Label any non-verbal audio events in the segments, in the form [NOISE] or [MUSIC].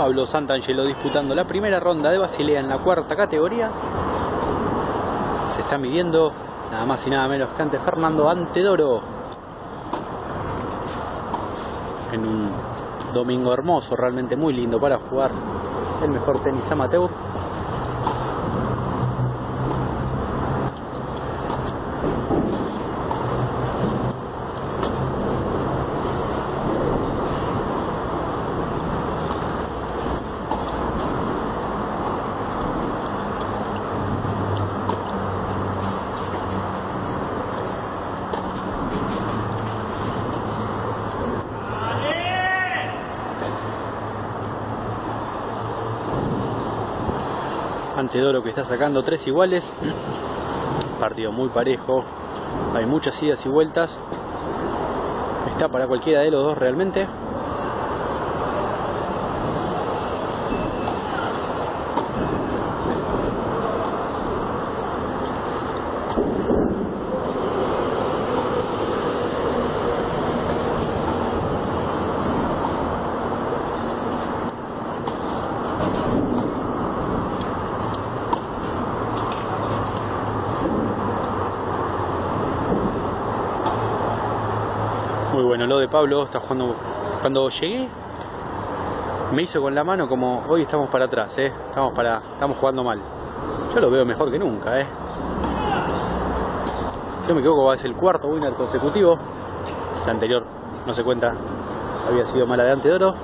Pablo Santangelo disputando la primera ronda de Basilea en la cuarta categoría. Se está midiendo nada más y nada menos que ante Fernando Antedoro. En un domingo hermoso, realmente muy lindo para jugar el mejor tenis amateur. Antedoro que está sacando tres iguales. [CLEARS THROAT] Partido muy parejo. Hay muchas idas y vueltas. Está para cualquiera de los dos realmente. Muy bueno lo de Pablo, está jugando. Cuando llegué, me hizo con la mano como hoy estamos para atrás, ¿eh? estamos, para, estamos jugando mal. Yo lo veo mejor que nunca. ¿eh? Si no me equivoco, va a ser el cuarto winner consecutivo. La anterior, no se cuenta, había sido mala de Antedoro.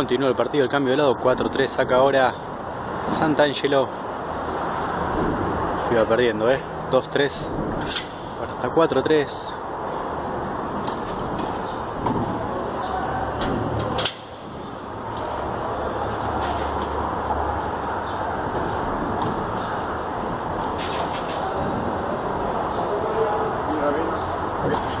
Continúa el partido, el cambio de lado, 4-3, saca ahora Santangelo. Iba perdiendo, ¿eh? 2-3, ahora está 4-3. Gracias.